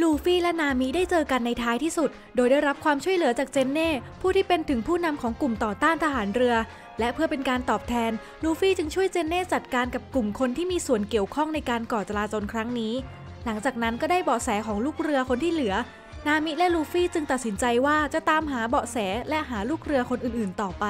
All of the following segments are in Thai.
ลูฟี่และนามิได้เจอกันในท้ายที่สุด โดยได้รับความช่วยเหลือจากเจนเน่ผู้ที่เป็นถึงผู้นำของกลุ่มต่อต้านทหารเรือ และเพื่อเป็นการตอบแทน ลูฟี่จึงช่วยเจนเน่จัดการกับกลุ่มคนที่มีส่วนเกี่ยวข้องในการก่อจลาจลครั้งนี้ หลังจากนั้นก็ได้เบาะแสของลูกเรือคนที่เหลือ นามิและลูฟี่จึงตัดสินใจว่าจะตามหาเบาะแสและหาลูกเรือคนอื่น ๆ ต่อไป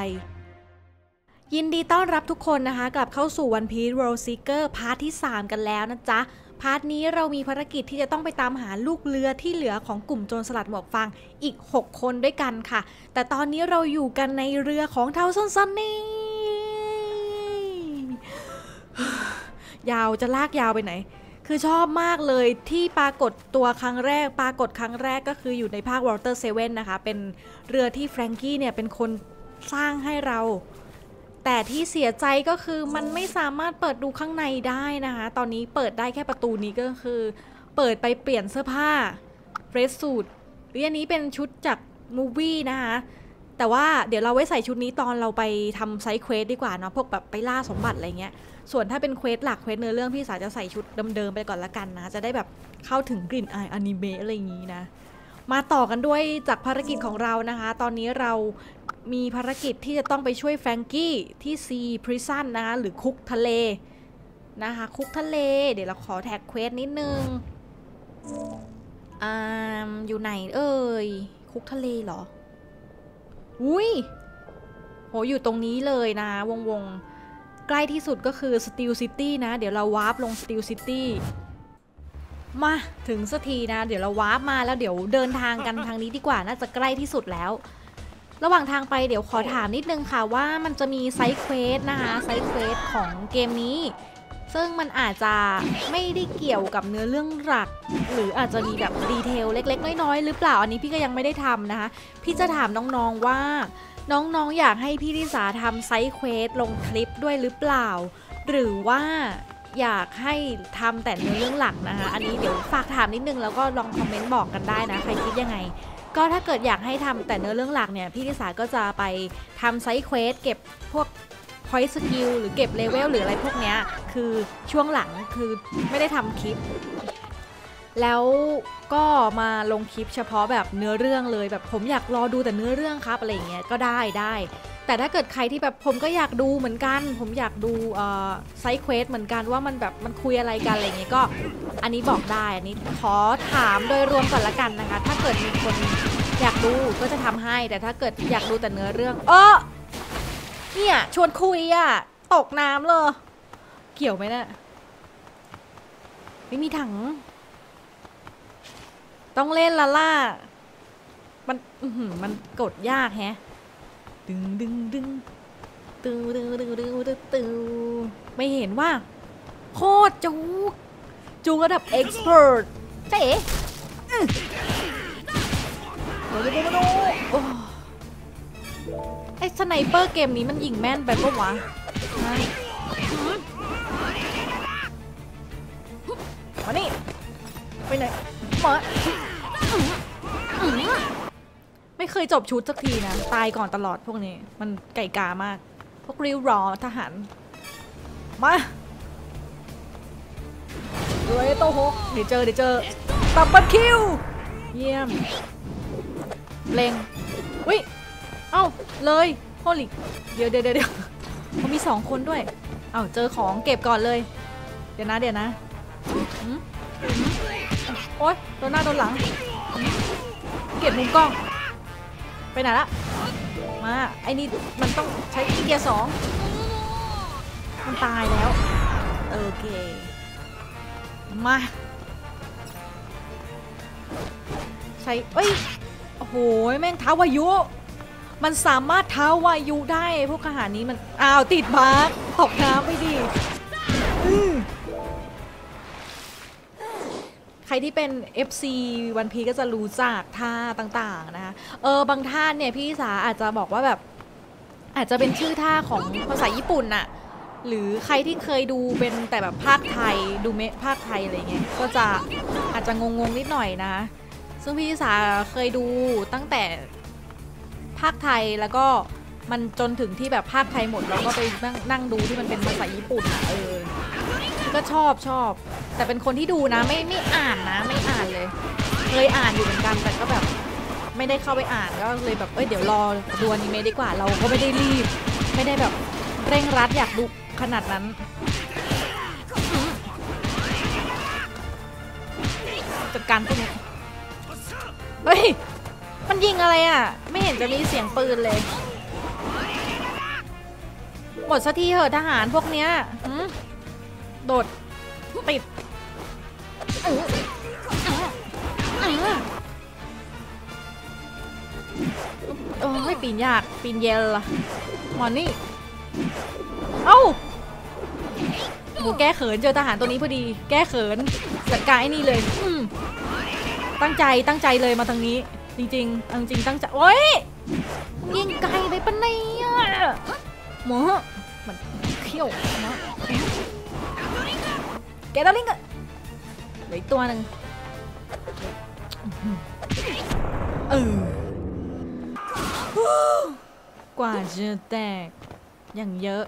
ยินดีต้อนรับทุกคนนะคะ กลับเข้าสู่ One Piece World Seeker พาร์ทที่ 3 กันแล้วนะจ๊ะ part นี้เรามีภารกิจที่จะต้องไปตามหาลูกเรือที่เหลือของกลุ่มโจรสลัดหมวกฟางอีก 6 คนด้วยกันค่ะ แต่ตอนนี้เราอยู่กันในเรือของ Thousand Sunny ยาวจะลากยาวไปไหน คือชอบมากเลยที่ปรากฏตัวครั้งแรก ปรากฏครั้งแรกก็คืออยู่ในภาค Water Seven นะคะ เป็นเรือที่แฟรงกี้เนี่ยเป็นคนสร้างให้เรา แต่ที่เสียใจก็คือมันไม่สามารถเปิดดูข้างในได้นะคะ ตอนนี้เปิดได้แค่ประตูนี้ก็คือ เปิดไปเปลี่ยนเสื้อผ้า dress suit หรืออันนี้เป็นชุดจาก movie นะคะ แต่ว่าเดี๋ยวเราไว้ใส่ชุดนี้ตอนเราไปทำ side quest ดีกว่าเนาะพวกแบบไปล่าสมบัติอะไรเงี้ย ส่วนถ้าเป็น quest หลัก quest เนื้อเรื่องพี่ลิสาจะใส่ชุดเดิมๆไปก่อนละกันนะ จะได้แบบเข้าถึงกลิ่นอายอนิเมะอะไรอย่างงี้นะ มาต่อกันด้วยจากภารกิจของเรานะคะ ตอนนี้เรามีภารกิจที่จะต้องไปช่วยแฟรงกี้ที่ Sea Prison นะคะหรือคุกทะเลนะคะ คุกทะเล เดี๋ยวเราขอ track quest นิดนึงอ่าอยู่ไหนเอ่ย คุกทะเลเหรอ อุ้ยโหอยู่ตรงนี้เลยนะวงวงๆใกล้ที่สุดก็คือ Steel City นะ เดี๋ยวเรา warp ลง Steel City มาถึงสักทีนะ เดี๋ยวเรา warp มาแล้วเดี๋ยวเดินทางกันทางนี้ดีกว่าน่าจะใกล้ที่สุดแล้ว ระหว่างทางไปเดี๋ยวขอถามนิดนึงค่ะว่ามันจะมี side quest นะคะ side quest ของเกมนี้ ซึ่งมันอาจจะไม่ได้เกี่ยวกับเนื้อเรื่องหลัก หรืออาจจะมีแบบ detail เล็กๆ น้อยๆ หรือเปล่าอันนี้พี่ก็ยังไม่ได้ทำนะคะ พี่จะถามน้องๆว่า น้องๆอยากให้พี่ลิสาทำ side quest ลงคลิปด้วยหรือเปล่า หรือว่า อยากให้ทำแต่เนื้อเรื่องหลักนะคะ อันนี้เดี๋ยวฝากถามนิดนึงแล้วก็ลองคอมเมนต์บอกกันได้นะ ใครคิดยังไง ก็ถ้าเกิดอยากให้ทำแต่เนื้อเรื่องหลักเนี่ย พี่ลิสาก็จะไปทำ side quest เก็บพวก point skill หรือเก็บเลเวลหรืออะไรพวกเนี้ย คือช่วงหลังคือไม่ได้ทำคลิป แล้วก็มาลงคลิปเฉพาะแบบเนื้อเรื่องเลยแบบผมอยากรอดูแต่เนื้อเรื่องครับอะไรอย่างเงี้ยก็ได้ได้ แต่ถ้าเกิดใครที่แบบผมก็อยากดูเหมือนกัน ผมอยากดู side quest เหมือนกันว่ามันแบบมันคุยอะไรกันอะไรเงี้ยก็ อันนี้บอกได้อันนี้ขอถามโดยรวมก่อนละกันนะคะ ถ้าเกิดมีคนอยากดูก็จะทำให้ แต่ถ้าเกิดอยากดูแต่เนื้อเรื่อง เออเนี่ยชวนคุยอะตกน้ำเลย เกี่ยวไหมเนะี่ยไม่มีถัง ต้องเล่นละล่า มันมันกดยากแฮะ ดึงดึงดึงตึงตึงตึงตึงตึงตึไม่เห็นว่า โคตรจูกจูกระดับเอ็กซ์เพรสเจ๊อื้อเดี๋ยวเดี๋ยวเดี๋ยวโอ้ไอ้สไนเปอร์เกมนี้มันยิงแม่นไปปะวะมานี่ไปไหนมา ไม่เคยจบชุดสักทีนะ ตายก่อนตลอดพวกนี้ มันไก่กามาก พวกริ้วรอทหาร มาเลยโตโฮกเดี๋ยวเจอเดี๋ยวเจอตับบัตคิว เยี่ยมเลงอุ้ยเอ้า เลยโฮลิเดี๋ยวเดี๋ยวเดี๋ยวเขามีสองคนด้วย เอ้า เจอของเก็บก่อนเลย เดี๋ยวนะ เดี๋ยวนะหืมโอ๊ยโดนหน้าโดนหลัง เก็บมุมกล้อง ไปไหนละมาไอ้นี่มันต้องใช้เกียร์สองมันตายแล้วโอเคมาใช้เอ้ยโอ้โหแม่งเท้าวายุ มันสามารถเท้าวายุได้พวกทหารนี้มันอ้าวติดมาร์ตกน้ำไปดิอืมใครที่เป็น FC วันพีก็จะรู้จักท่าต่างๆนะคะเออบางท่านเนี่ยพี่สาอาจจะบอกว่าแบบ อาจจะเป็นชื่อท่าของภาษาญี่ปุ่นน่ะหรือใครที่เคยดูเป็นแต่แบบภาคไทยดูเมภาคไทยอะไรเงี้ยก็จะอาจจะงงๆนิดหน่อยนะ ซึ่งพี่สาเคยดูตั้งแต่ภาคไทยแล้วก็มันจนถึงที่แบบภาคไทยหมดแล้วก็ไปนั่งนั่งดูที่มันเป็นภาษาญี่ปุ่นเออ ก็ชอบชอบ แต่เป็นคนที่ดูนะไม่ไม่อ่านนะ ไม่อ่านเลย เคยอ่านอยู่เหมือนกันแต่ก็แบบ ไม่ได้เข้าไปอ่านก็เลยแบบเอ้ยเดี๋ยวรอดูอนิเมะดีกว่าเราก็ไม่ได้รีบ ไม่ได้แบบเร่งรัดอยากดูขนาดนั้นจัดการพวกนี้เฮ้ย มันยิงอะไรอะ ไม่เห็นจะมีเสียงปืนเลย หมดสักทีเหอะทหารพวกเนี้ยหื โดด ติดอื้ออื้อออไม่ปีนยาก ปีนเยลล่ะมานี่ เอ้าโหแก้เขินเจอทหารตัวนี้พอดี แก้เขินจัดการไอ้นี่เลย ตั้งใจตั้งใจเลยมาทางนี้ จริงๆจริงๆตั้งใจ โอ้ยยิงไกลไปปะเนี่ยหมอมันเขี้ยวนะ แกดาลิงก์เหลืออีกตัวหนึ่งเออกว่าจะแตก อย่างเยอะ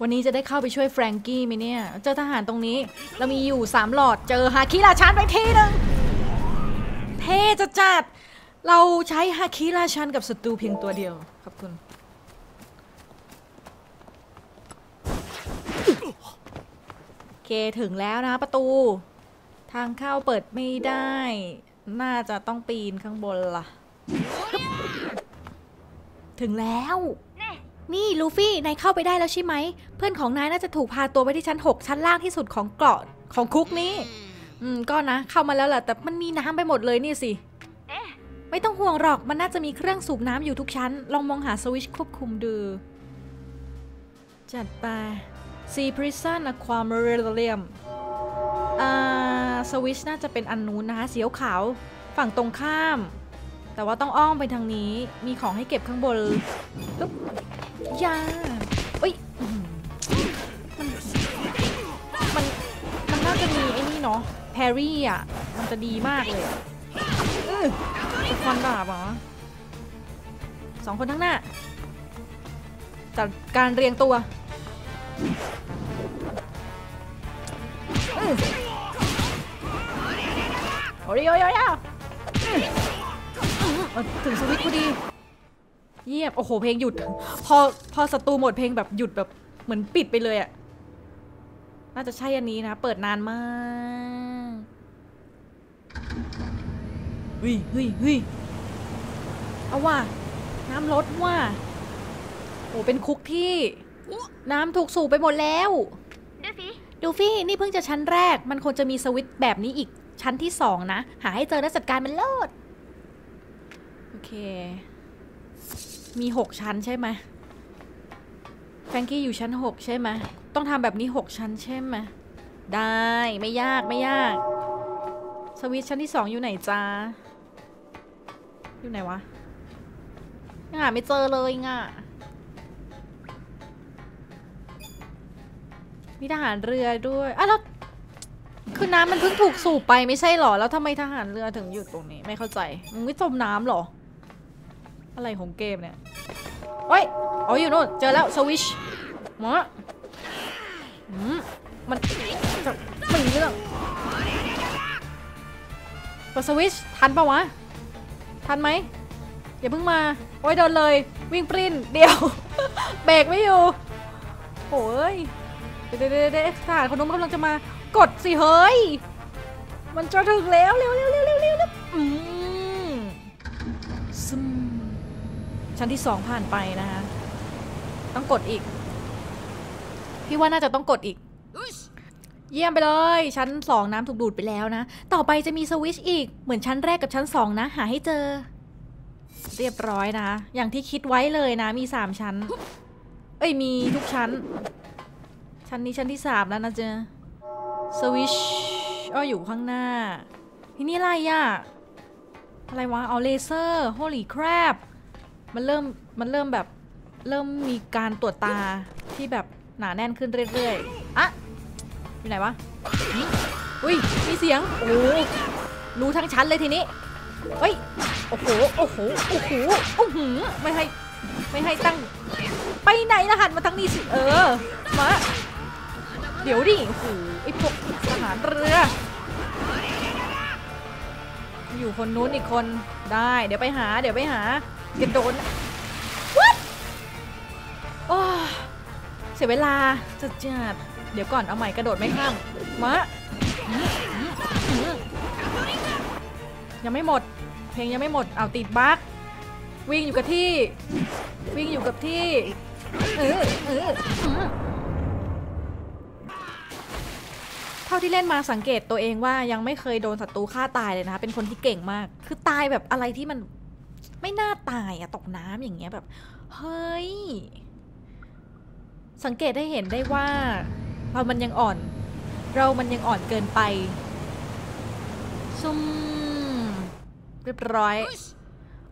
วันนี้จะได้เข้าไปช่วยแฟรงกี้ไหมเนี่ย เจอทหารตรงนี้ เรามีอยู่3หลอด เจอฮาคิราชันไปทีหนึ่งเท่จะจัด เราใช้ฮาคิราชันกับศัตรูเพียงตัวเดียว ขอบคุณ โอ เคถึงแล้วนะประตู ทางเข้าเปิดไม่ได้ น่าจะต้องปีนข้างบนล่ะ ถึงแล้ว นี่ลูฟี่นายเข้าไปได้แล้วใช่ไหม เพื่อนของนายน่าจะถูกพาตัวไปที่ชั้น 6 ชั้นล่างที่สุดของเกราะของคุกนี้ อืมก็นะ เข้ามาแล้วแหละแต่มันมีน้ำไปหมดเลยนี่สิไม่ต้องห่วงหรอกมันน่าจะมีเครื่องสูบน้ำอยู่ทุกชั้น ลองมองหาสวิชควบคุมดู จัดไป Sea Prison Aquarium อ่าสวิชน่าจะเป็นอันนู้นนะคะสีขาวฝั่งตรงข้าม แต่ว่าต้องอ้อมไปทางนี้ มีของให้เก็บข้างบนปึ๊บยาอุ้ยมันมันมันน่าจะมีไอ้นี่เนาะแพรรี่อะ มันจะดีมากเลยอะอื้อจะฟันดาบเหรอสองคนทั้งหน้าจัดการเรียงตัว โอ้ยโอ้ยโอ้ยถึงสวิตช์พอดี เยียบ โอ้โห เพลงหยุด พอ พอศัตรูหมดเพลงแบบหยุดแบบเหมือนปิดไปเลยอะน่าจะใช่อันนี้นะ เปิดนานมากเฮ้ยเฮ้ยเฮ้ยเอาว่ะ น้ำลดว่ะ โอ้เป็นคุกที่ น้ำถูกสูบไปหมดแล้วดูฟี่นี่เพิ่งจะชั้นแรก มันควรจะมีสวิตช์แบบนี้อีกชั้นที่สองนะ หาให้เจอและจัดการมันโลดโอเค มีหกชั้นใช่ไหมแฟรงกี้อยู่ชั้นหกใช่ไหมต้องทำแบบนี้หกชั้นใช่ไหมได้ไม่ยากไม่ยาก สวิตช์ชั้นที่สองอยู่ไหนจ้าอยู่ไหนวะยังหาไม่เจอเลยง่ะ มีทหารเรือด้วยอะแล้วคือน้ำมันเพิ่งถูกสูบไปไม่ใช่หรอ แล้วทำไมทหารเรือถึงอยู่ตรงนี้ ไม่เข้าใจมึงไม่จมน้ำหรอ อะไรของเกมเนี่ยโอ้ยอ๋ออยู่โน่นเจอแล้วสวิชหมออืมมันจะไม่มีเรื่องกดสวิชทันปะวะ ทันไหมอย่าเพิ่งมา โอ้ยโดนเลย วิ่งปริ้นเดียว เบรกไม่อยู่โอ้ย เดี๋ยวเดี๋ยวเดี๋ยวเดี๋ยวทหารคนนู้นกำลังจะมากดสิเฮ้ย มันจะถึงแล้วเร็วเร็วเร็วเร็วเร็วเร็วอืมซึมชั้นที่สองผ่านไปนะคะต้องกดอีก พี่ว่าน่าจะต้องกดอีก เยี่ยมไปเลย ชั้นสองน้ำถูกดูดไปแล้วนะ ต่อไปจะมีสวิชอีกเหมือนชั้นแรกกับชั้นสองนะ หาให้เจอ เรียบร้อยนะ อย่างที่คิดไว้เลยนะ มีสามชั้น เอ้ยมีทุกชั้น ชั้นนี้ชั้นที่สามแล้วนะเจอสวิชอ้ออยู่ข้างหน้า ที่นี่อะไรอะอะไรวะ เอาเลเซอร์ holy crap มันเริ่ม มันเริ่มแบบ เริ่มมีการตรวจตาที่แบบหนาแน่นขึ้นเรื่อยๆ อะ อยู่ไหนวะ อุ้ย มีเสียง โอ้รู้ทั้งชั้นเลยทีนี้ เฮ้ย โอ้โห โอ้โห โอ้โห โอ้โห ไม่ให้ ไม่ให้ตั้ง ไปไหนละหันมาทางนี้สิ เออ มา ดเดี๋ยวดิโอ้โหไอ้พวกทหารเรือ อยู่คนนู้นอีกคนได้ เดี๋ยวไปหา เดี๋ยวไปหาเกันโดนวัดโอ้เสียเวลาจัดจัดเดี๋ยวก่อนเอาใหม่กระโดดไม่ข้ามมายังไม่หมด เพลงยังไม่หมดเอาติดบั๊กวิ่งอยู่กับที่ วิ่งอยู่กับที่เออเออ เท่าที่เล่นมาสังเกตตัวเองว่ายังไม่เคยโดนศัตรูฆ่าตายเลยนะคะเป็นคนที่เก่งมาก คือตายแบบอะไรที่มันไม่น่าตายอะตกน้ำอย่างเงี้ยแบบ เฮ้ย สังเกตได้เห็นได้ว่า เรามันยังอ่อน เรามันยังอ่อนเกินไปซุ่มเรียบร้อย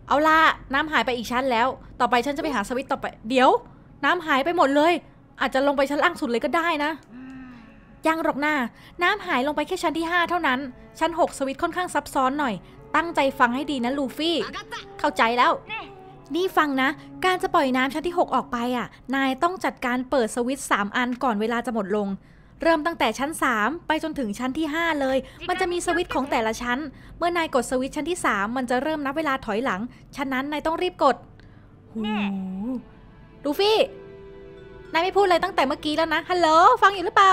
เอาละน้ำหายไปอีกชั้นแล้ว ต่อไปฉันจะไปหาสวิตต่อไป เดี๋ยว น้ำหายไปหมดเลย อาจจะลงไปชั้นล่างสุดเลยก็ได้นะ ยังหรอกหน้า น้ำหายลงไปแค่ชั้นที่ 5 เท่านั้น ชั้น 6 สวิตช์ค่อนข้างซับซ้อนหน่อย ตั้งใจฟังให้ดีนะลูฟี่ เข้าใจแล้ว นี่ฟังนะ การจะปล่อยน้ำชั้นที่ 6 ออกไปอะ นายต้องจัดการเปิดสวิตช์3อันก่อนเวลาจะหมดลง เริ่มตั้งแต่ชั้น 3 ไปจนถึงชั้นที่ 5 เลย มันจะมีสวิตช์ของแต่ละชั้น เมื่อนายกดสวิตช์ชั้นที่ 3 มันจะเริ่มนับเวลาถอยหลัง ฉะนั้นนายต้องรีบกดหูลูฟี่นายไม่พูดอะไรตั้งแต่เมื่อกี้แล้วนะ ฮัลโหล ฟังอยู่หรือเปล่า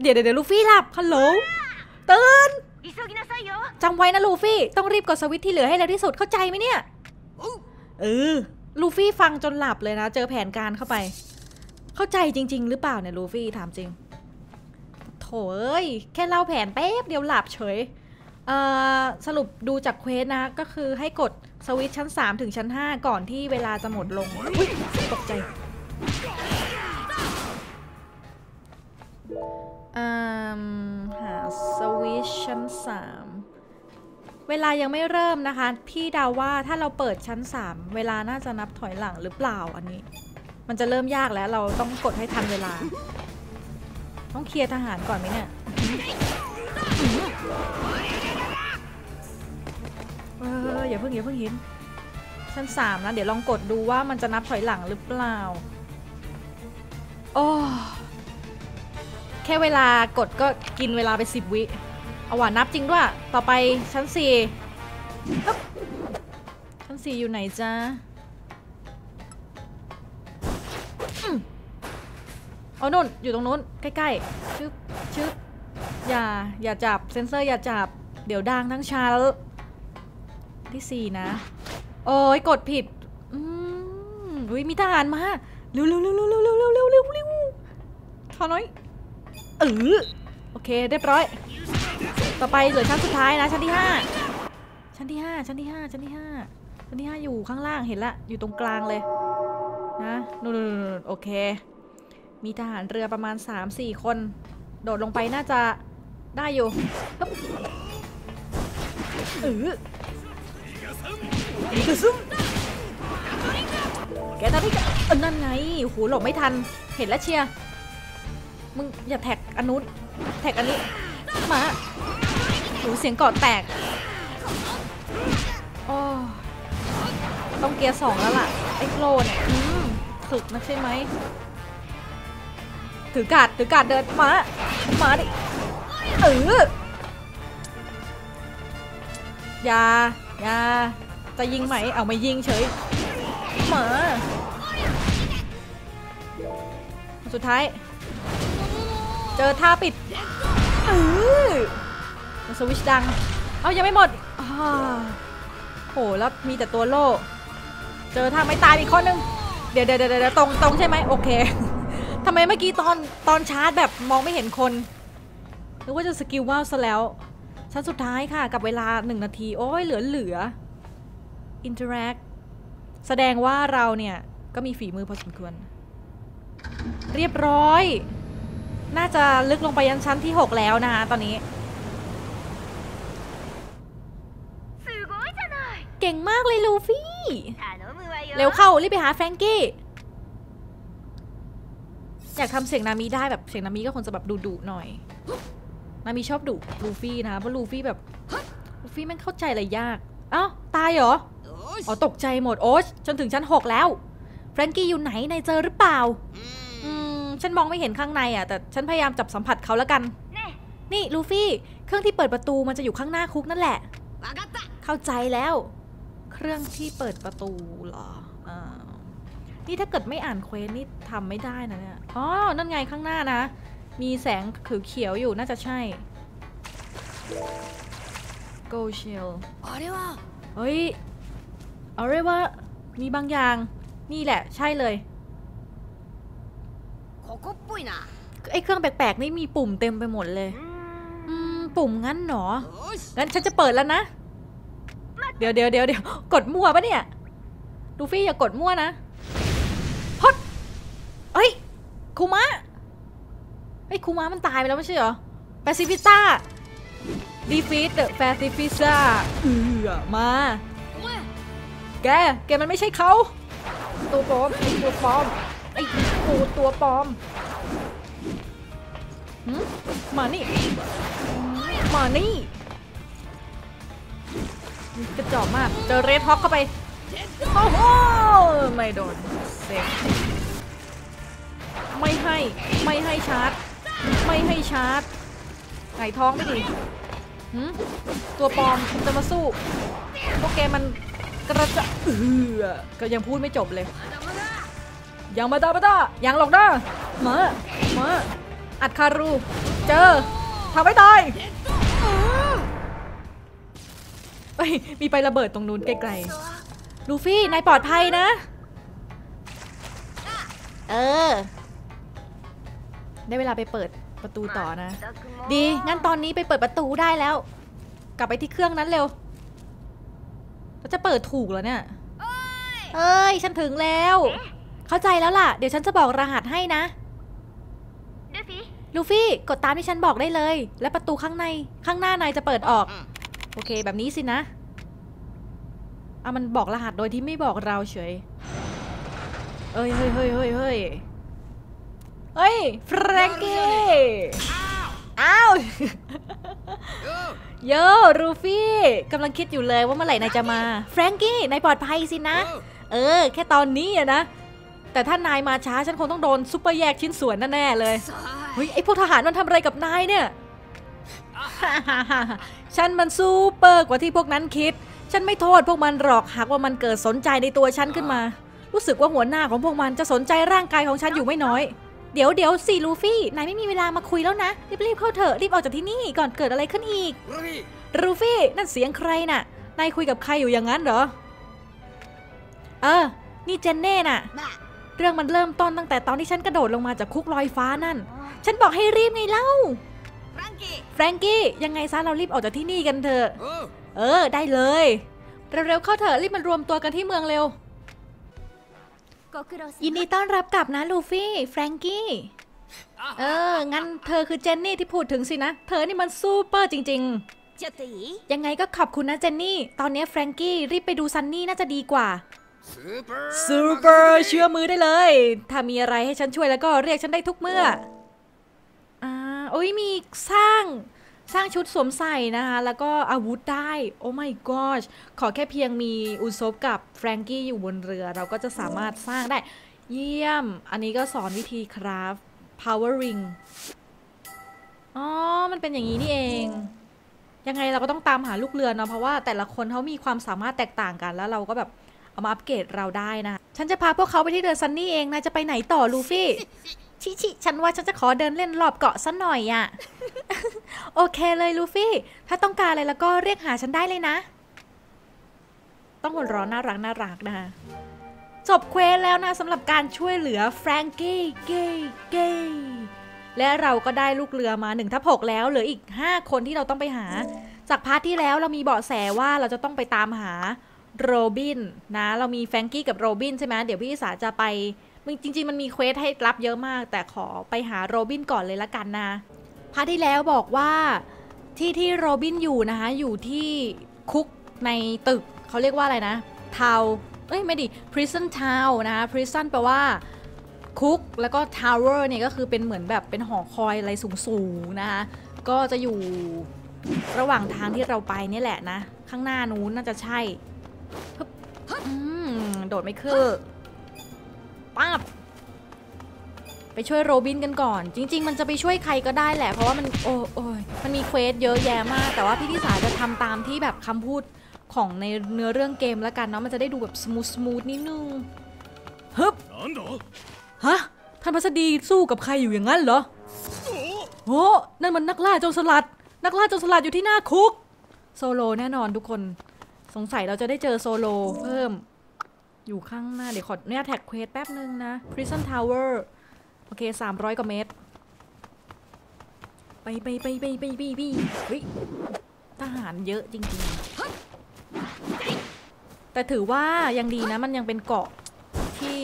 เดี๋ยวเดี๋ยวลูฟี่หลับฮัลโหลตื่นจำไว้นะลูฟี่ ต้องรีบกดสวิตช์ที่เหลือให้เร็วที่สุดเข้าใจไหมเนี่ยเออลูฟี่ฟังจนหลับเลยนะ เจอแผนการเข้าไป เข้าใจจริง ๆ หรือเปล่าเนี่ยลูฟี่ถามจริง โถเอ้ยแค่เล่าแผนแป๊บเดียวหลับเฉยเอ่อสรุปดูจากเควสนะก็คือให้กดสวิตชั้น 3 ถึงชั้น 5 ก่อนที่เวลาจะหมดลงตกใจ อืมหาสวิชชั้น 3 เวลายังไม่เริ่มนะคะ พี่ดาว่าถ้าเราเปิดชั้น 3 เวลาน่าจะนับถอยหลังหรือเปล่าอันนี้ มันจะเริ่มยากแล้วเราต้องกดให้ทันเวลา ต้องเคลียร์ทหารก่อนไหมเนี่ยเอออย่าเพิ่งอย่าเพิ่งเห็นชั้น3นะ เดี๋ยวลองกดดูว่ามันจะนับถอยหลังหรือเปล่า โอ้ แค่เวลากดก็กินเวลาไปสิบวิ เอาว่ะนับจริงด้วย ต่อไปชั้นสี่ชั้นสี่อยู่ไหนจ๊ะอืมเอานุ่น อยู่ตรงนู้น ใกล้ๆ ชึบชึบอย่า อย่าจับ เซนเซอร์อย่าจับ เดี๋ยวดังทั้งชั้นที่สี่นะ โอ้ยกดผิด อืมอุ้ยมีทหารมา เร็วเร็วเร็วเร็วเร็วเร็วเร็วเร็วเร็วเร็วทอน้อยเออโอเคเรียบร้อย ต่อไปเหลือชั้นสุดท้ายนะ ชั้นที่ห้าชั้นที่ห้าชั้นที่ห้าชั้นที่ห้าชั้นที่ห้าอยู่ข้างล่างเห็นละ อยู่ตรงกลางเลย นะนู่นๆโอเค มีทหารเรือประมาณ 3-4 คน โดดลงไปน่าจะได้อยู่ฮึบเออนี่ก็ซุ่มแกตอนนี้ก็เออนั่นไงโอ้โหหลบไม่ทัน เห็นแล้วเชียร์ มึงอย่าแท็กอันนู้นแท็กอันนี้มาโหเสียงกอดแตกโอ้ต้องเกียร์สองแล้วล่ะไอ้โกลเนี่ยอืมถึกนะใช่ไหมถือกาดถือกาดเดินมามาดิเอออย่าอย่าจะยิงไหมเอาไม่ยิงเฉยมาสุดท้าย เจอท่าปิดเออสวิชดัง เอายังไม่หมดอาโหแล้วมีแต่ตัวโล่ เจอท่าไม่ตายอีกคนนึง เดี๋ยวเดี๋ยวเดี๋ยวตรงตรงใช่ไหมโอเคทำไมเมื่อกี้ตอนตอนชาร์จแบบมองไม่เห็นคนนึกว่าจะสกิลว่าวซะแล้ว ชั้นสุดท้ายค่ะ กับเวลาหนึ่งนาที โอ้ยเหลือเหลือ interact แสดงว่าเราเนี่ย ก็มีฝีมือพอสมควร เรียบร้อย น่าจะลึกลงไปยันชั้นที่ 6 แล้วนะคะตอนนี้ เก่งมากเลยลูฟี่ เร็วเข้า รีบไปหาแฟรงกี้ อยากทำเสียงนามิได้แบบเสียงนามิก็คงจะแบบดุดุหน่อย นามิชอบดุลูฟี่นะเพราะลูฟี่แบบลูฟี่แม่งเข้าใจอะไรยากอ้าตายเหรออ๋อตกใจหมดโอ๊ชจนถึงชั้น 6 แล้วแฟรงกี้อยู่ไหนในเจอหรือเปล่า ฉันมองไม่เห็นข้างในอะ แต่ฉันพยายามจับสัมผัสเขาแล้วกัน นี่ลูฟี่ เครื่องที่เปิดประตูมันจะอยู่ข้างหน้าคุกนั่นแหละ เข้าใจแล้ว เครื่องที่เปิดประตูเหรออ่านี่ถ้าเกิดไม่อ่านเควสนี่ทำไม่ได้นะเนี่ย อ๋อ นั่นไงข้างหน้านะ มีแสงขือเขียวอยู่น่าจะใช่ Go Shell เฮ้ยเอาเรียกว่ามีบางอย่าง นี่แหละ ใช่เลย ไอ้เครื่องแปลกๆนี่มีปุ่มเต็มไปหมดเลยปุ่มงั้นหนอ งั้นฉันจะเปิดแล้วนะ เดี๋ยวเดี๋ยวเดี๋ยวเดี๋ยวกดมั่วปะเนี่ย ดูฟี่อย่ากดมั่วนะพดเอ้ยคูมะเฮ้ยคูมะมันตายไปแล้วไม่ใช่เหรอแปซิฟิต้าดีฟีตแปซิฟิต้าเออมา แก แกมันไม่ใช่เขาตัวปลอมตัวปลอมไอ้ กูตัวปลอมหึมานี่ มานี่กระจอกมาก เจอเรดฮอกเข้าไป โอ้โห ไม่โดนเซฟไม่ให้ ไม่ให้ชาร์จ ไม่ให้ชาร์จไก่ท้องไม่ดีหึตัวปลอมจะมาสู้พวกแกมันกระจะเออก็ยังพูดไม่จบเลย ยังมาตาปตายังหรอกนะมามาอัดคารู เจอทำให้ตายไปมีไประเบิดตรงนู้นไกลๆ ลูฟี่ นายปลอดภัยนะ เออ ได้เวลาไปเปิดประตูต่อนะ ดี งั้นตอนนี้ไปเปิดประตูได้แล้ว กลับไปที่เครื่องนั้นเร็วเราจะเปิดถูกเหรอเนี่ยเฮ้ย ฉันถึงแล้ว เข้าใจแล้วล่ะ เดี๋ยวฉันจะบอกรหัสให้นะ ลูฟี่ ลูฟี่กดตามที่ฉันบอกได้เลย และประตูข้างในข้างหน้านายจะเปิดออก โอเค แบบนี้สินะอะมันบอกรหัสโดยที่ไม่บอกเราเฉย เอ้ยเฮ้ยเฮ้ยเฮ้ยเฮ้ยเฮ้ยแฟรงกี้อ้าวโย่ลูฟี่กำลังคิดอยู่เลยว่าเมื่อไหร่นายจะมา แฟรงกี้นายปลอดภัยสินะ เออ แค่ตอนนี้อะนะ แต่ถ้านายมาช้าฉันคงต้องโดนซุปเปอร์แยกชิ้นส่วนแน่เลยเฮ้ยไอพวกทหารมันทำอะไรกับนายเนี่ยฉันมันซูเปอร์กว่าที่พวกนั้นคิด ฉันไม่โทษพวกมันหรอกหากว่ามันเกิดสนใจในตัวฉันขึ้นมา รู้สึกว่าหัวหน้าของพวกมันจะสนใจร่างกายของฉันอยู่ไม่น้อย เดี๋ยวเดี๋ยวสิลูฟี่ นายไม่มีเวลามาคุยแล้วนะ รีบๆเข้าเถอะรีบออกจากที่นี่ก่อนเกิดอะไรขึ้นอีก ลูฟี่นั่นเสียงใครน่ะ นายคุยกับใครอยู่อย่างนั้นเหรอ เออ นี่เจนเน่น่ะ เรื่องมันเริ่มต้นตั้งแต่ตอนที่ฉันกระโดดลงมาจากคุกลอยฟ้านั่น ฉันบอกให้รีบไงเล่าแฟรงกี้แฟรงกี้ ยังไงซะเรารีบออกจากที่นี่กันเถอะ เออ ได้เลย เร็วๆเข้าเถอะรีบมารวมตัวกันที่เมืองเร็ว ยินดีต้อนรับกลับนะลูฟี่ แฟรงกี้ เออ งั้นเธอคือเจนนี่ที่พูดถึงสินะ เธอนี่มันซูเปอร์จริง ๆ ยังไงก็ขอบคุณนะเจนนี่ ตอนนี้แฟรงกี้รีบไปดูซันนี่น่าจะดีกว่า ซูเปอร์เชื่อมือได้เลย ถ้ามีอะไรให้ฉันช่วยแล้วก็เรียกฉันได้ทุกเมื่อ อ่าโอ้ยมีสร้างสร้างชุดสวมใส่นะคะ แล้วก็อาวุธได้ โอ้ my gosh ขอแค่เพียงมีอุซบกับแฟรงกี้อยู่บนเรือ เราก็จะสามารถสร้างได้ เยี่ยม อันนี้ก็สอนวิธีคราฟ power ring อ๋อ มันเป็นอย่างนี้นี่เอง ยังไงเราก็ต้องตามหาลูกเรือเนาะ เพราะว่าแต่ละคนเขามีความสามารถแตกต่างกันแล้วเราก็แบบ เอามาอัปเกรดเราได้นะ ฉันจะพาพวกเขาไปที่เรือซันนี่เองนายจะไปไหนต่อลูฟี่ ชิชิฉันว่าฉันจะขอเดินเล่นรอบเกาะสัหน่อยอะโอเคเลยลูฟี่ ถ้าต้องการอะไรแล้วก็เรียกหาฉันได้เลยนะ ต้องหัวเร้อนน่ารักน่ารักนะคะจบ quest แล้วนะสำหรับการช่วยเหลือแฟรงกี้เกย์เกย์และเราก็ได้ลูกเรือมา1ทับ6แล้วเหลืออีก 5 คนที่เราต้องไปหา จาก part ที่แล้วเรามีเบาะแสว่าเราจะต้องไปตามหา โรบินนะเรามีแฟรงกี้กับโรบินใช่ไหมเดี๋ยวพี่ลิสาจะไปจริง ๆ มันมี quest ให้รับเยอะมาก แต่ขอไปหาโรบินก่อนเลยละกันนะ part ที่แล้วบอกว่าที่ที่โรบินอยู่นะคะ อยู่ที่คุกในตึกเขาเรียกว่าอะไรนะทาวเอ้ยไม่ดิ prison town นะคะ prison แปลว่าคุกแล้วก็ tower เนี่ยก็คือเป็นเหมือนแบบเป็นหอคอยอะไรสูงๆนะคะก็จะอยู่ระหว่างทางที่เราไปนี่แหละนะ ข้างหน้านู้นน่าจะใช่ โดดไม่คือป้าบไปช่วยโรบินกันก่อน จริง ๆ มันจะไปช่วยใครก็ได้แหละ เพราะว่ามันโอ้โอยมันมี quest เยอะแยะมาก แต่ว่าพี่ลิสาจะทำตามที่แบบคำพูดของในเนื้อเรื่องเกมแล้วกันเนาะมันจะได้ดูแบบ smooth smooth นิดนึงฮึบฮะท่านพัศดีสู้กับใครอยู่อย่างนั้นเหรอโอ้นั่นมันนักล่าโจรสลัด นักล่าโจรสลัดอยู่ที่หน้าคุก โซโลแน่นอนทุกคน สงสัยเราจะได้เจอโซโลเพิ่ม อยู่ข้างหน้า เดี๋ยวขอเนี่ย track quest แป๊บนึงนะ Prison Tower โอเค 300 กว่าเมตร ไปไปไปไปไปไปไปเฮ้ยทหารเยอะจริงๆ แต่ถือว่ายังดีนะมันยังเป็นเกาะที่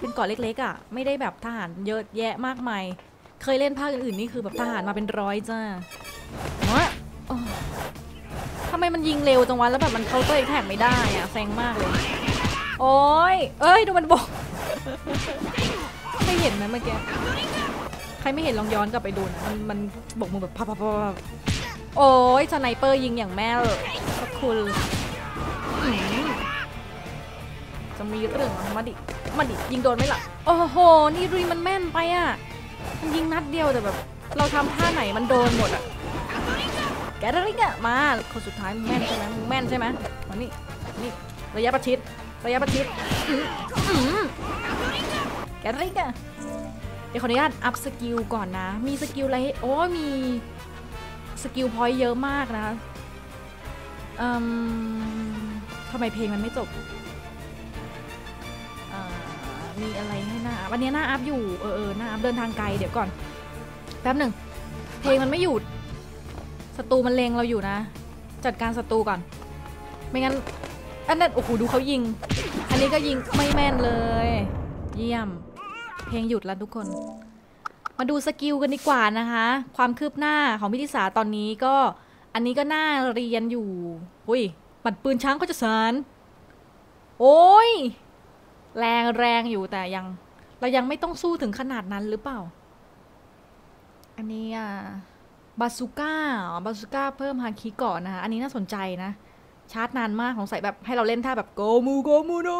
เป็นเกาะเล็กๆอะ ไม่ได้แบบทหารเยอะแยะมากมาย เคยเล่นภาคอื่นๆนี่คือแบบทหารมาเป็นร้อยจ้าำไมมันยิงเร็วจังวะแล้วแบบมันเข้าตัวเองแท็กไม่ได้อะแซงมากเลย โอ้ยเอ้ยดูมันบอกไม่เห็นนะเมื่อกี้ใครไม่เห็นลองย้อนกลับไปดูนะมันมันบอกมือแบบพับพับพับพับโอ้ยสไนเปอร์ยิงอย่างแม่เลยขอบคุณจะมีเรื่องมาดิมาดิยิงโดนไหมล่ะโอ้โหนี่รีมันแม่นไปอะมันยิงนัดเดียวแต่แบบ เราทำท่าไหนมันโดนหมดอะ gatling อะมาคนสุดท้ายมึงแม่นใช่ไหมมึงแม่นใช่ไหมมานี่นี่ระยะประชิดระยะประชิดอื้ออื้อ gatling อะเดี๋ยวขออนุญาต up skill ก่อนนะ มี skill อะไรโอ้มี skill point เยอะมากนะอืมทำไมเพลงมันไม่จบมีอะไรให้น่าวันนี้น่า up อยู่เออเออน่า up เดินทางไกลเดี๋ยวก่อนแป๊บหนึ่งเพลงมันไม่หยุด ศัตรูมันเลงเราอยู่นะ จัดการศัตรูก่อน ไม่งั้น อันนั้นโอ้โหดูเขายิง อันนี้ก็ยิงไม่แม่นเลย เยี่ยม เพลงหยุดแล้วทุกคน มาดู skill กันดีกว่านะคะ ความคืบหน้าของพี่ลิสาตอนนี้ก็ อันนี้ก็น่าเรียนอยู่หุยปัดปืนช้างก็จะสารโอ้ย แรงแรงอยู่แต่ยัง เรายังไม่ต้องสู้ถึงขนาดนั้นหรือเปล่า อันนี้อะ บาซูก้าบาซูก้าเพิ่มฮาคิก่อนนะคะ อันนี้น่าสนใจนะ ชาร์จนานมากของใส่แบบให้เราเล่นท่าแบบโกมูโกมูโน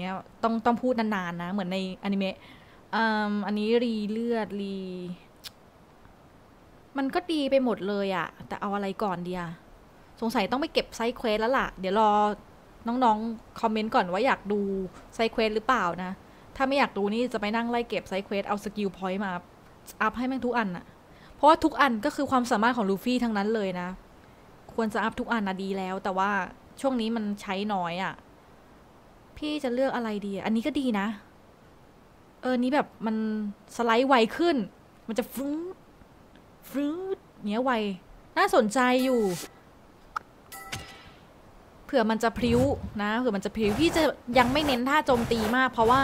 เนี้ยต้องต้องพูดนานๆนะ เหมือนในอนิเมะอันนี้รีเลือดรี มันก็ดีไปหมดเลยอะแต่เอาอะไรก่อนดีอะสงสัยต้องไปเก็บ side quest แล้วล่ะ เดี๋ยวรอน้องๆ คอมเมนต์ก่อนว่าอยากดู side quest หรือเปล่านะ ถ้าไม่อยากดูนี่จะไปนั่งไล่เก็บ side quest เอา skill point มาอัพให้แม่งทุกอันอะ เพราะว่าทุกอันก็คือความสามารถของลูฟี่ทั้งนั้นเลยนะ ควรจะอัพทุกอันนะดีแล้ว แต่ว่าช่วงนี้มันใช้น้อยอะ่ะ พี่จะเลือกอะไรดี อันนี้ก็ดีนะ เออนี้แบบมันสไลด์ไวขึ้น มันจะฟรุดฟรุดเนี้ยไว น่าสนใจอยู่เผื่อมันจะพริ้วนะเผื่อมันจะพริ้วพี่จะยังไม่เน้นท่าโจมตีมาก เพราะว่า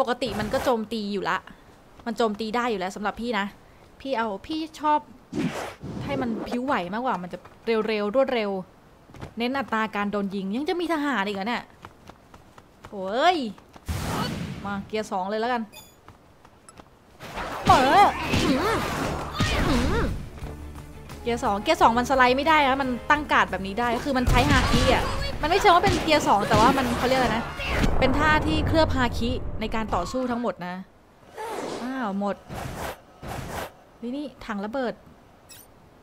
ปกติมันก็โจมตีอยู่ละ มันโจมตีได้อยู่แล้วสำหรับพี่นะ พี่เอาพี่ชอบให้มันผิวไหวมากกว่ามันจะเร็วๆรวดเร็ว เน้นอัตราการโดนยิงยังจะมีทหารอีกเหรอเนี่ยโอ้ยมาเกียร์สองเลยแล้วกันเปิดเกียร์สองเกียร์สองมันสไลด์ไม่ได้นะมันตั้งการ์ดแบบนี้ได้คือมันใช้ฮาคิอะมันไม่เชิงว่าเป็นเกียร์สองแต่ว่ามันเขาเรียกอะไรนะเป็นท่าที่เคลือบฮาคิในการต่อสู้ทั้งหมดนะอ้าวหมด นี่นี่ถังระเบิด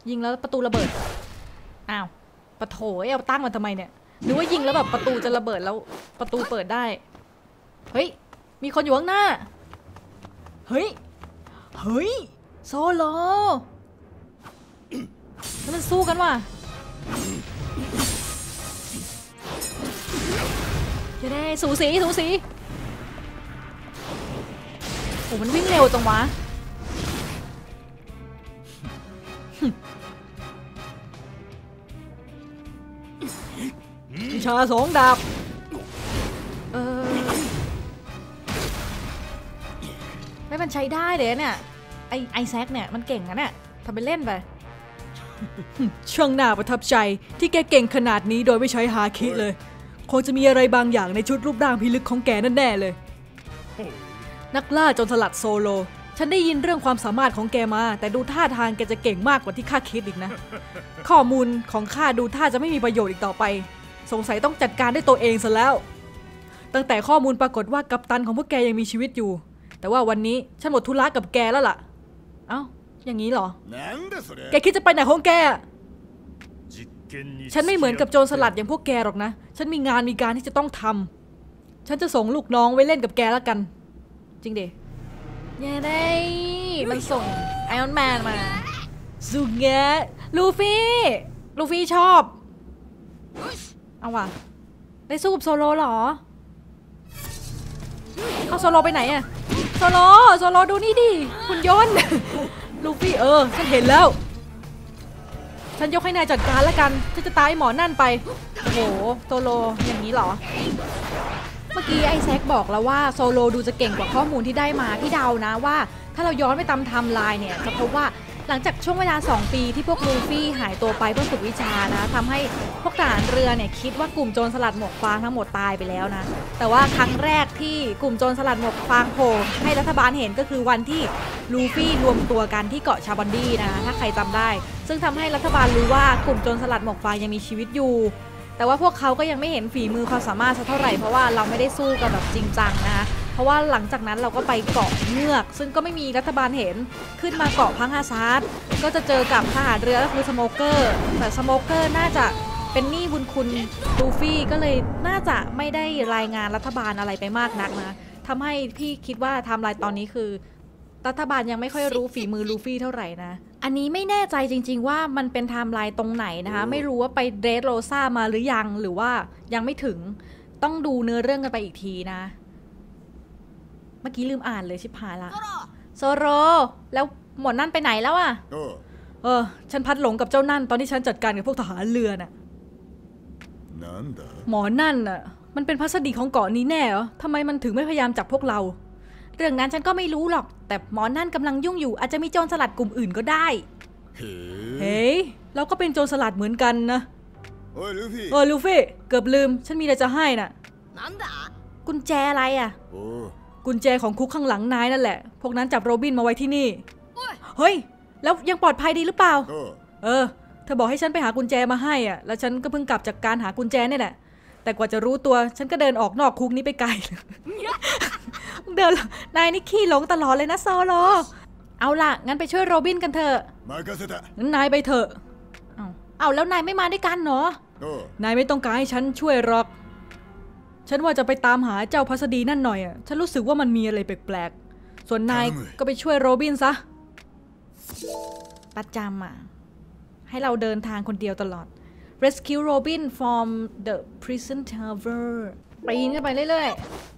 ยิงแล้วประตูระเบิด อ้าวปะโถเออาตั้งมาทำไมเนี่ยหรือว่ายิงแล้วแบบประตูจะระเบิดแล้วประตูเปิดได้ เฮ้ย มีคนอยู่ข้างหน้า เฮ้ย เฮ้ย โซโลแล้วมันสู้กันว่ะจะได้สูสีสูสีโอ้มันวิ่งเร็วจังวะ วิชาสองดาบเออไม่มันใช้ได้เดี๋ยวเนี่ย ไอไอแซกเนี่ย มันเก่งนะเนี่ยทำไปเล่นไป ช่างน่าประทับใจที่แกเก่งขนาดนี้โดยไม่ใช้ฮาคิเลย คงจะมีอะไรบางอย่างในชุดรูปร่างพิลึกของแกนั่นแน่เลย นักล่าจนสลัดโซโล ฉันได้ยินเรื่องความสามารถของแกมา แต่ดูท่าทางแกจะเก่งมากกว่าที่ข้าคิดอีกนะ ข้อมูลของข้าดูท่าจะไม่มีประโยชน์อีกต่อไป สงสัยต้องจัดการได้ตัวเองซะแล้ว ตั้งแต่ข้อมูลปรากฏว่ากัปตันของพวกแกยังมีชีวิตอยู่ แต่ว่าวันนี้ฉันหมดธุระกับแกแล้วล่ะ เอ้า อย่างนี้เหรอ แกคิดจะไปไหนของแก ฉันไม่เหมือนกับโจรสลัดอย่างพวกแกหรอกนะ ฉันมีงานมีการที่จะต้องทำ ฉันจะส่งลูกน้องไว้เล่นกับแกแล้วกัน จริงเด เย้ได้ มันส่งไอออนแมนมาสุเงะลูฟี่ ลูฟี่ชอบ เอาว่ะ ได้สู้กับโซโลเหรอ เอาโซโลไปไหนอะโซโลโซโลดูนี่ดิคุณยนต์ลูฟี่เออ ฉันเห็นแล้ว ฉันยกให้นายจัดการแล้วกัน ฉันจะตายหมอนั่นไป โอ้โห โซโลอย่างนี้เหรอ มื่อกี้ไอแซคบอกแล้วว่าโซโลดูจะเก่งกว่าข้อมูลที่ได้มาที่เดานะว่า ถ้าเราย้อนไปตามไทม์ไลน์เนี่ยจะพบว่าหลังจากช่วงเวลา 2 ปีที่พวกลูฟี่หายตัวไปเพื่อฝึกวิชานะทำให้พวกทหารเรือเนี่ยคิดว่ากลุ่มโจรสลัดหมวกฟางทั้งหมดตายไปแล้วนะ แต่ว่าครั้งแรกที่กลุ่มโจรสลัดหมวกฟางโผล่ให้รัฐบาลเห็นก็คือวันที่ลูฟี่รวมตัวกันที่เกาะชาบอนดี้นะถ้าใครจำได้ ซึ่งทำให้รัฐบาลรู้ว่ากลุ่มโจรสลัดหมวกฟางยังมีชีวิตอยู่ แต่ว่าพวกเขาก็ยังไม่เห็นฝีมือความสามารถสักเท่าไหร่เพราะว่าเราไม่ได้สู้กันแบบจริงจังนะคะเพราะว่าหลังจากนั้นเราก็ไปเกาะเงือก ซึ่งก็ไม่มีรัฐบาลเห็นขึ้นมาเกาะพังค์ฮาซาร์ดก็จะเจอกับทหารเรือก็คือสโมเกอร์แต่สโมเกอร์น่าจะเป็นหนี้บุญคุณลูฟี่ก็เลยน่าจะไม่ได้รายงานรัฐบาลอะไรไปมากนักนะทำให้พี่คิดว่าไทม์ไลน์ตอนนี้คือ รัฐบาลยังไม่ค่อยรู้ฝีมือลูฟี่เท่าไหร่นะ อันนี้ไม่แน่ใจจริง ๆ ว่ามันเป็นไทม์ไลน์ตรงไหนนะคะ ไม่รู้ว่าไปเดรสโรซามาหรือยังหรือว่ายังไม่ถึงต้องดูเนื้อเรื่องกันไปอีกทีนะ เมื่อกี้ลืมอ่านเลยชิพหายละโซโร แล้วหมอดนั่นไปไหนแล้วอะเออ ฉันพัดหลงกับเจ้านั่น ตอนที่ฉันจัดการกับพวกทหารเรือน่ะหมอนั่นน่ะ มันเป็นพัสดีของเกาะนี้แน่เหรอทำไมมันถึงไม่พยายามจับพวกเรา เรื่องนั้นฉันก็ไม่รู้หรอก แต่หมอนั่นกำลังยุ่งอยู่ อาจจะมีโจรสลัดกลุ่มอื่นก็ได้ เฮ้ยเราก็เป็นโจรสลัดเหมือนกันนะเออลูฟี่เออลูฟี่เกือบลืม ฉันมีอะไรจะให้น่ะนั่นดากุญแจอะไรอะกุญแจของคุกข้างหลังนายนั่นแหละ พวกนั้นจับโรบินมาไว้ที่นี่ เฮ้ย แล้วยังปลอดภัยดีหรือเปล่า เออ เธอบอกให้ฉันไปหากุญแจมาให้อะ แล้วฉันก็เพิ่งกลับจากการหากุญแจนี่แหละ แต่กว่าจะรู้ตัว ฉันก็เดินออกนอกคุกนี้ไปไกล เดินนายนี่ขี้หลงตลอดเลยนะโซโลเอาล่ะ งั้นไปช่วยโรบินกันเถอะงั้นนายไปเถอะ เอาเอาแล้วนายไม่มาด้วยกันเนาะนายไม่ต้องการให้ฉันช่วยหรอก ฉันว่าจะไปตามหาเจ้าพัสดีนั่นหน่อยอะ ฉันรู้สึกว่ามันมีอะไรแปลกๆ ส่วนนายก็ไปช่วยโรบินซะ ประจำอะ ให้เราเดินทางคนเดียวตลอด Rescue Robin from the prison tower ปีนขึ้นไปเรื่อยๆ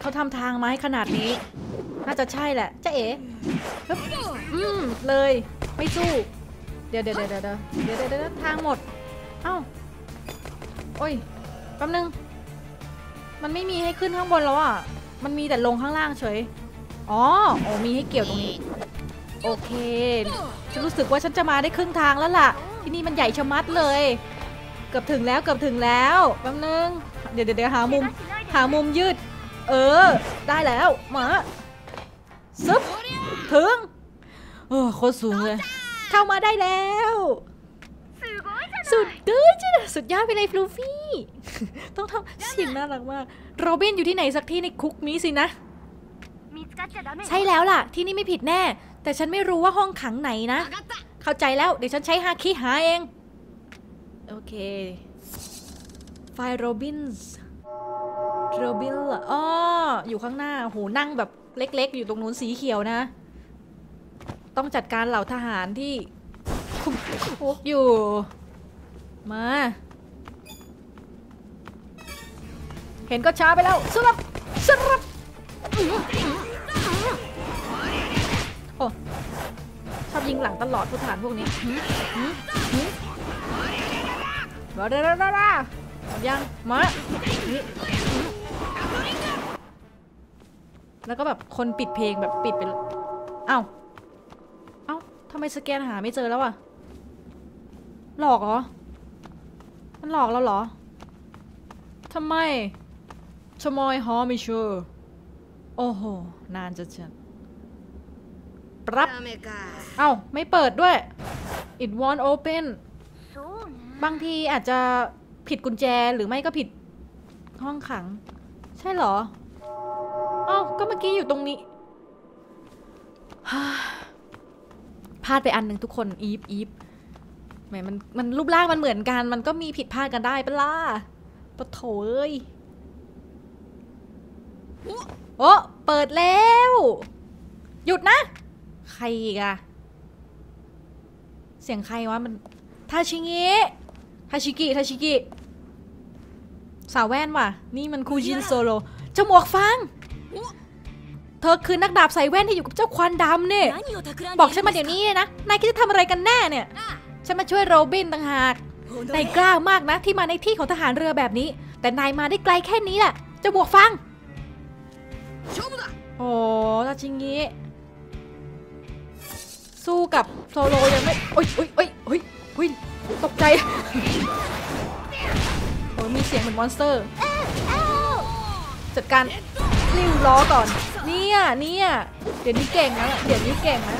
เขาทำทางมาให้ขนาดนี้ น่าจะใช่แหละเจ๊เอ๋อืมเลย ไม่สู้ เดี๋ยวเดี๋ยวเดี๋ยวเดี๋ยวเดี๋ยวเดี๋ยวทางหมด เอ้า โอ้ยแป๊บนึง มันไม่มีให้ขึ้นข้างบนแล้วอะ มันมีแต่ลงข้างล่างเฉย อ๋อ โอ้มีให้เกี่ยวตรงนี้ โอเค ฉันรู้สึกว่าฉันจะมาได้ครึ่งทางแล้วล่ะ ที่นี่มันใหญ่ชะมัดเลย เกือบถึงแล้วเกือบถึงแล้ว แป๊บนึง เดี๋ยวเดี๋ยวเดี๋ยวหามุม หามุมยืด เออ ได้แล้วมาซึบถึงโอ้โคตรสูงเลย เข้ามาได้แล้ว สุดดื้อจ้ะสุดยอดไปเลยฟลูฟี่ ต้องทำเสียงน่ารักมากโรบินอยู่ที่ไหนสักที่ในคุกนี้สินะ ใช่แล้วล่ะ ที่นี่ไม่ผิดแน่ แต่ฉันไม่รู้ว่าห้องขังไหนนะ เข้าใจแล้ว เดี๋ยวฉันใช้ฮาคิหาเอง โอเค ไฟโรบิน ส์โรบินเหรออ๋ออยู่ข้างหน้าโหนั่งแบบเล็กๆ อยู่ตรงนู้นสีเขียวนะ ต้องจัดการเหล่าทหารที่คุมคุกอยู่ มา เห็นก็ช้าไปแล้วสลับสลับโอ้ชอบยิงหลังตลอดผู้ทหารพวกนี้มหืมหืมรอเด้อเด้อเด้อหมดยัง มา แล้วก็แบบคนปิดเพลงแบบปิดไปเอา้าเอ้าทำไมสแกนหาไม่เจอแล้วอะหลอกเหรอ มันหลอกเราเหรอทำไมชมอยฮอมิชูโอ้โห นานจะเชิญปรับ เอ้า ไม่เปิดด้วย it won't open บางทีอาจจะผิดกุญแจหรือไม่ก็ผิดห้องขัง ใช่เหรอ ก็เมื่อกี้อยู่ตรงนี้ฮ่าพลาดไปอันหนึ่งทุกคนอีฟอีฟแหมมันมันรูปร่างมันเหมือนกัน มันก็มีผิดพลาดกันได้ปะล่ะปะโถเอ้ยโอ้เปิดแล้ว หยุดนะ ใครอีกอะเสียงใครวะมันทาชิงิทาชิกิทาชิกิสาวแว่นว่ะ นี่มันคูจินโซโลจมวกฟาง เธอคือนักดาบใส่แว่นที่อยู่กับเจ้าควันดำเนี่ย บอกฉันมาเดี๋ยวนี้นะ นายคิดจะทำอะไรกันแน่เนี่ย ฉันมาช่วยโรบินต่างหาก นายกล้ามากนะที่มาในที่ของทหารเรือแบบนี้ แต่นายมาได้ไกลแค่นี้แหละเจ้าหมวกฟาง โอ้ราชิงงี้ สู้กับโซโลยังไม่ โอ้ยโอ้ยโอ้ยโอ้ยโอ้ยตกใจ โอ้ยมีเสียงเหมือน monster จัดการริ้วล้อก่อน เนี่ยเนี่ยเดี๋ยวนี้เก่งนะเดี๋ยวนี้เก่งนะ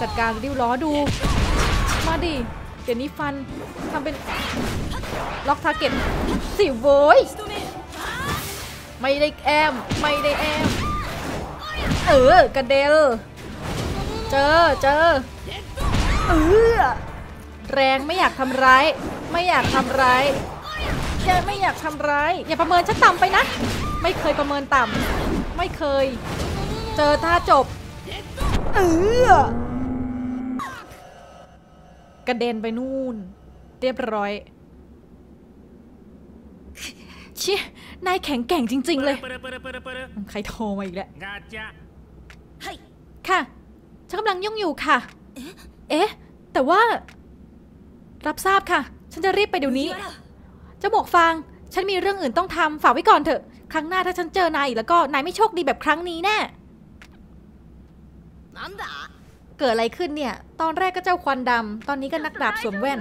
จัดการริ้วล้อดู มาดิเดี๋ยวนี้ฟันทำเป็นล็อกทาร์เก็ตสิโว้ยไม่ได้แอมไม่ได้แอมเออกระเดลเจอเจอเออแรงไม่อยากทำร้าย ไม่อยากทำร้าย แกไม่อยากทำร้าย อย่าประเมินฉันต่ำไปนะ ไม่เคยประเมินต่ำไม่เคย เจอท่าจบ เออกระเด็นไปนู่น เรียบร้อยเชี่ยนายแข็งแกร่งจริง ๆ เลย ใครโทรมาอีกแล้วค่ะ ฉันกำลังยุ่งอยู่ค่ะ เอ๊ะ แต่ว่า รับทราบค่ะ ฉันจะรีบไปเดี๋ยวนี้ จ้าหมวกฟาง ฉันมีเรื่องอื่นต้องทำฝากไว้ก่อนเถอะ ครั้งหน้าถ้าฉันเจอนายอีกแล้วก็นายไม่โชคดีแบบครั้งนี้แน่เกิดอะไรขึ้นเนี่ย ตอนแรกก็เจ้าควันดำ ตอนนี้ก็นักดาบสวมแว่น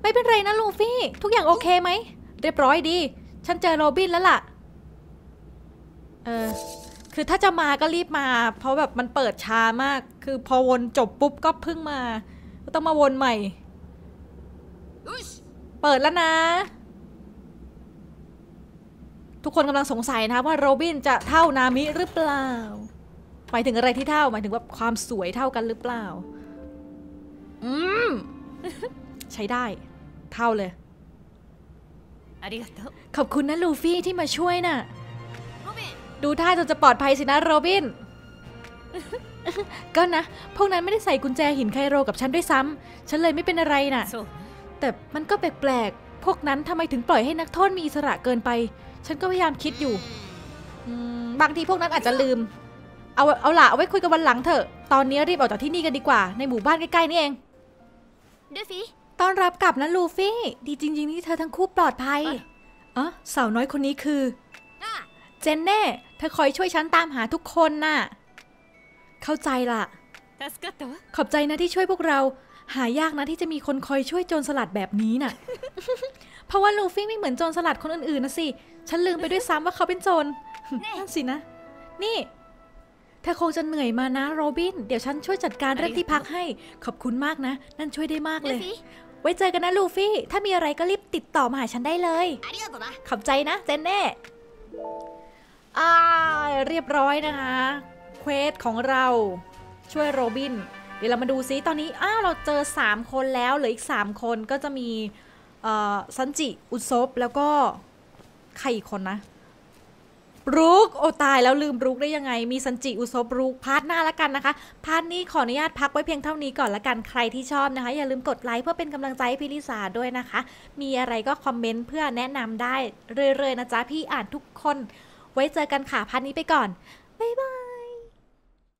ไม่เป็นไรนะลูฟี่ ทุกอย่างโอเคไหม เรียบร้อยดี ฉันเจอโรบินแล้วล่ะ เออ คือถ้าจะมาก็รีบมา เพราะแบบมันเปิดช้ามาก คือพอวนจบปุ๊บก็เพิ่งมา ต้องมาวนใหม่ เปิดแล้วนะ ทุกคนกำลังสงสัยนะว่าโรบินจะเท่านามิหรือเปล่า หมายถึงอะไรที่เท่าหมายถึงแบบความสวยเท่ากันหรือเปล่า อืม ใช้ได้ เท่าเลยขอบคุณนะลูฟี่ที่มาช่วยน่ะ ดูท่าจะจะปลอดภัยสินะโรบิน ก็นะ พวกนั้นไม่ได้ใส่กุญแจหินไคโรกับฉันด้วยซ้ำ ฉันเลยไม่เป็นอะไรน่ะ แต่มันก็แปลกๆ พวกนั้นทำไมถึงปล่อยให้นักโทษมีอิสระเกินไป ฉันก็พยายามคิดอยู่บางทีพวกนั้นอาจจะลืม เอาเอาล่ะเอาไว้คุยกันวันหลังเถอะ ตอนนี้รีบออกจากที่นี่กันดีกว่า ในหมู่บ้านใกล้ๆนี่เองดูฟี่ต้อนรับกลับนะลูฟี่ ดีจริงๆที่เธอทั้งคู่ปลอดภัยอ๋อสาวน้อยคนนี้คือ เจนเน่ เธอคอยช่วยฉันตามหาทุกคนน่ะ เข้าใจละขอบใจนะที่ช่วยพวกเรา หายากนะที่จะมีคนคอยช่วยโจรสลัดแบบนี้น่ะ เพราะว่าลูฟี่ไม่เหมือนโจรสลัดคนอื่นๆนะสิ ฉันลืมไปด้วยซ้ำว่าเขาเป็นโจรนั่นสินะ นี่ เธอคงจะเหนื่อยมานะโรบิน เดี๋ยวฉันช่วยจัดการเรื่องที่พักให้ ขอบคุณมากนะ นั่นช่วยได้มากเลย ไว้เจอกันนะลูฟี่ ถ้ามีอะไรก็รีบติดต่อมาหาฉันได้เลย ขอบใจนะเจนเน่อ่าเรียบร้อยนะคะ quest ของเราช่วยโรบิน เดี๋ยวเรามาดูซิตอนนี้อ้าวเราเจอ 3 คนแล้วเหลืออีก 3 คนก็จะมีซันจิ อุซบแล้วก็ใครอีกคนนะบรู๊คโอ๊ตายแล้วลืมบรู๊คได้ยังไง มีซันจิอุซบบรู๊ค part หน้าละกันนะคะ part นี้ขออนุญาตพักไว้เพียงเท่านี้ก่อนละกันใครที่ชอบนะคะ อย่าลืมกดไลค์เพื่อเป็นกำลังใจให้พี่ลิสาด้วยนะคะ มีอะไรก็คอมเมนต์เพื่อแนะนำได้เรื่อยๆนะจ๊ะพี่อ่านทุกคน ไว้เจอกันค่ะ part นี้ไปก่อนบ๊ายบาย